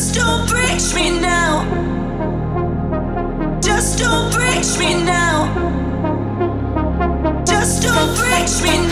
Just don't break me now. Just don't break me now. Just don't break me now. Me now.